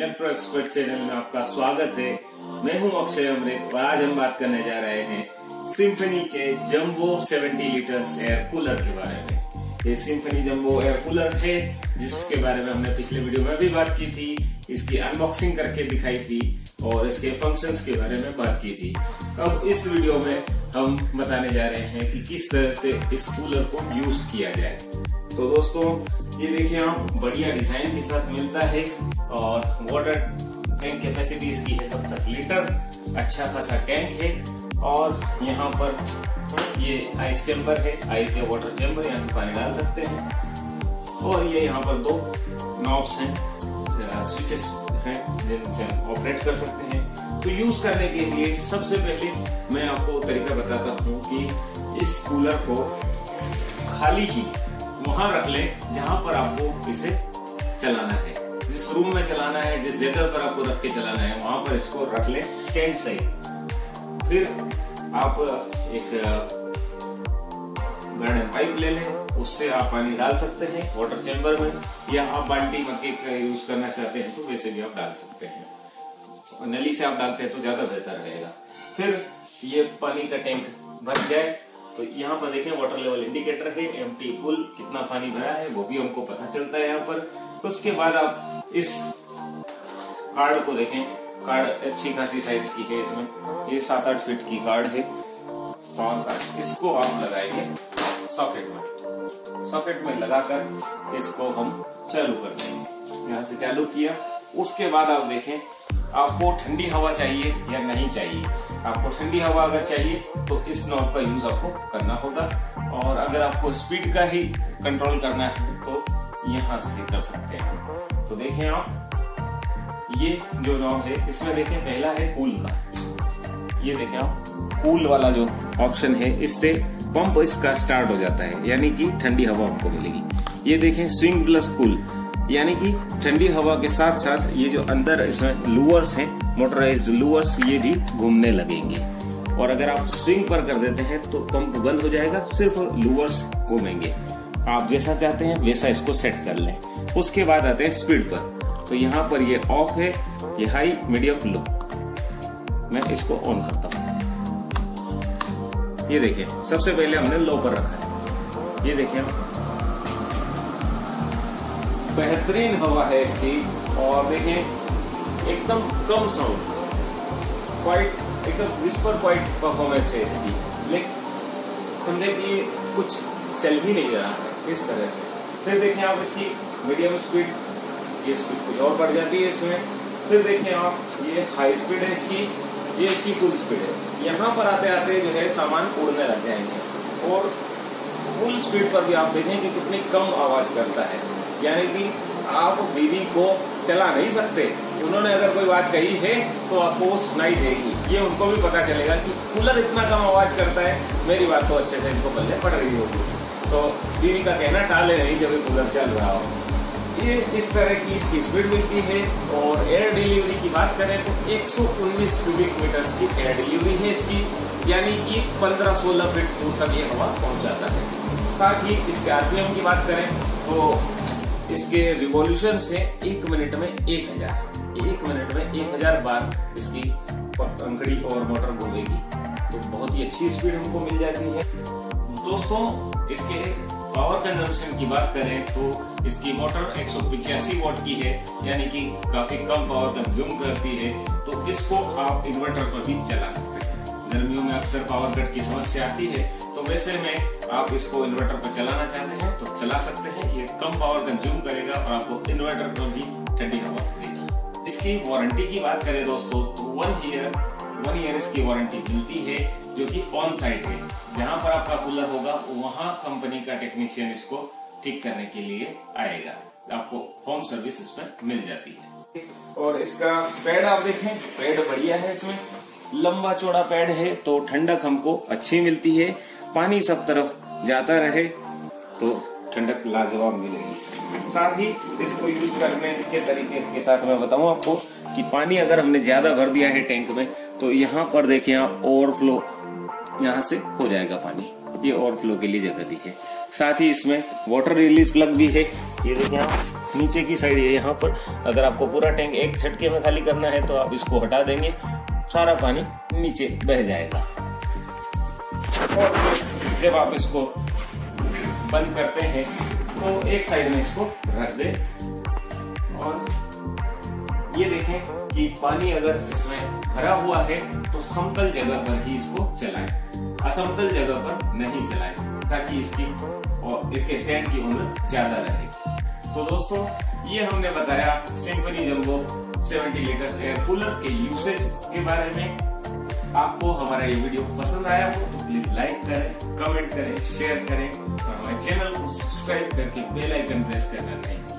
Electro expert channel में आपका स्वागत है। मैं हूँ अक्षय अमृत और आज हम बात करने जा रहे हैं सिम्फनी के जम्बो 70 लीटर एयर कूलर के बारे में। ये सिम्फनी जम्बो एयर कूलर है, जिसके बारे में हमने पिछले वीडियो में भी बात की थी, इसकी अनबॉक्सिंग करके दिखाई थी और इसके फ़ंक्शंस के बारे में बात की थी। अब इस वीडियो में हम बताने जा रहे हैं कि किस तरह से इस कूलर को यूज़ किया जाए। तो दोस्तों, ये देखिए आप, बढ़िया डिज़ाइन के साथ मिलता है और वाटर टैंक कैपेसिटी इसकी है सत्तर लीटर अच्छा खासा टैंक है और यहाँ पर ये आइस चैम्बर है आइस या वाटर चैम्बर यहाँ से पानी डाल सकते हैं। और ये यहाँ पर दो नॉब्स हैं स्विचेस हैं जिनसे हम ऑपरेट कर सकते हैं। तो यूज़ करने के लिए सबसे पहले मैं आपको तरीका बताता हूँ कि इस कूलर को खाली ही वहाँ रख लें जहाँ पर आपको इसे चलाना है। जिस रूम में चलाना है, जिस जगह पर आपको रख के चलाना है, वहाँ पर इसको रख लें स्टैंड से फिर आप एक गार्डन पाइप ले लें, उससे आप पानी डाल सकते हैं वाटर चैम्बर में, या आप बाल्टी मक्के का यूज़ करना चाहते हैं तो वैसे भी आप डाल सकते हैं। नली से आप डालते हैं तो ज़्यादा बेहतर रहेगा। फिर ये पानी का टैंक भर जाए। तो यहाँ पर देखें वाटर लेवल इंडिकेटर है एमटी फुल कितना पानी भरा है, वो भी हमको पता चलता है यहाँ पर। उसके बाद आप इस कार्ड को देखें कार्ड अच्छी खासी साइज़ की है इसमें। ये सात आठ फीट की कार्ड है। पावर कार्ड इसको आप लगाएँगे सॉकेट में। सॉकेट में लगाकर इसको हम चालू कर देंगे। यहाँ से चालू किया। उसके बाद आप देखें आपको ठंडी हवा चाहिए या नहीं चाहिए? आपको ठंडी हवा अगर चाहिए तो इस नॉब का यूज़ आपको करना होगा। और अगर आपको स्पीड का ही कंट्रोल करना है तो यहाँ से कर सकते हैं। तो देखें आप, ये जो नॉब है, इसमें देखें, पहला है कूल का। ये देखें आप कूल वाला जो ऑप्शन है, इससे पंप इसका स्टार्ट हो जाता है। यानी कि ठंडी हवा आपको मिलेगी। ये देखें स्विंग प्लस कूल यानी कि ठंडी हवा के साथ साथ ये जो अंदर इसमें लूअर्स हैं मोटराइज्ड लूअर्स, ये भी घूमने लगेंगे। और अगर आप स्विंग पर कर देते हैं तो पंप बंद हो जाएगा, सिर्फ़ लूअर्स घूमेंगे। आप जैसा चाहते हैं, वैसा इसको सेट कर लें। उसके बाद आते हैं स्पीड पर। तो यहाँ पर ये ऑफ़ है, ये हाई मीडियम लो मैं इसको ऑन करता हूँ। ये देखिए, सबसे पहले हमने लो पर रखा। है ये देखिए बेहतरीन हवा है इसकी और देखें एकदम कम साउंड क्वाइट एकदम विस्पर क्वाइट परफॉर्मेंस है इसकी। लेकिन समझे कि कुछ चल ही नहीं रहा है इस तरह से। फिर देखिए आप इसकी मीडियम स्पीड ये स्पीड कुछ और बढ़ जाती है इसमें। फिर देखें आप, ये हाई स्पीड है इसकी, ये इसकी फुल स्पीड है। यहाँ पर आते आते जो है सामान उड़ने लग जाएँगे। और फुल स्पीड पर भी आप देखें कि कितनी कम आवाज़ करता है। यानी कि आप बीवी को चला नहीं सकते। उन्होंने अगर कोई बात कही है तो आपको वो सुनाई देगी। ये उनको भी पता चलेगा कि कूलर इतना कम आवाज़ करता है, मेरी बात तो अच्छे से इनको पल्ले पड़ रही होगी। तो बीवी का कहना टाले नहीं जब कूलर चल रहा हो। ये इस तरह की इसकी स्पीड मिलती है और एयर डिलीवरी की बात करें तो 119 क्यूबिक मीटर्स की एयर डिलीवरी है इसकी। यानी कि 15-16 फीट दूर तक ये हवा पहुँच जाता है। साथ ही इसके आरपीएम की बात करें तो इसके रिवॉल्यूशन से एक मिनट में एक हज़ार। एक मिनट में एक हज़ार बार इसकी पंखड़ी और मोटर घूमेगी। तो बहुत ही अच्छी स्पीड हमको मिल जाती है। दोस्तों, इसके पावर कंजम्पशन की बात करें तो इसकी मोटर एक वोट की है, यानी कि काफ़ी कम पावर कंज्यूम करती है। तो इसको आप इन्वर्टर पर भी चला सकते हैं। गर्मियों में अक्सर पावर कट की समस्या आती है तो वैसे में आप इसको इन्वर्टर पर चलाना चाहते हैं तो चला सकते हैं। ये कम पावर कंज्यूम करेगा और आपको इन्वर्टर पर भी ठंडी हवा देगा। इसकी वारंटी की बात करें दोस्तों तो वन ईयर वन ईयर इसकी वारंटी मिलती है, जो कि ऑन साइट है। जहाँ पर आपका कूलर होगा, वहाँ कंपनी का टेक्नीशियन इसको ठीक करने के लिए आएगा। आपको होम सर्विस इसमें मिल जाती है। और इसका पेड आप देखें पेड बढ़िया है इसमें। लंबा चौड़ा पैड है तो ठंडक हमको अच्छी मिलती है, पानी सब तरफ़ जाता रहे तो ठंडक लाजवाब मिलेगी। साथ ही इसको यूज़ करने के तरीके के साथ मैं बताऊँ आपको कि पानी अगर हमने ज़्यादा भर दिया है टैंक में तो यहाँ पर देखिए आप ओवरफ्लो यहाँ से हो जाएगा पानी। ये ओवरफ्लो के लिए जगह दी है। साथ ही इसमें वाटर रिलीज़ प्लग भी है। ये देखिए आप नीचे की साइड है यहाँ पर। अगर आपको पूरा टैंक एक झटके में खाली करना है तो आप इसको हटा देंगे। सारा पानी नीचे बह जाएगा। और जब आप इसको बंद करते हैं तो एक साइड में इसको रख दे। और ये देखें कि पानी अगर इसमें भरा हुआ है तो समतल जगह पर ही इसको चलाएँ। असमतल जगह पर नहीं चलाएँ, ताकि इसकी और इसके स्टैंड की उम्र ज़्यादा रहे। तो दोस्तों, ये हमने बताया Symphony jumbo 70 litres air cooler के यूसेज के बारे में आपको हमारा ये वीडियो पसंद आया हो तो प्लीज़ लाइक करें कमेंट करें शेयर करें और हमारे चैनल को सब्सक्राइब करके बेल आइकन प्रेस करना नहीं।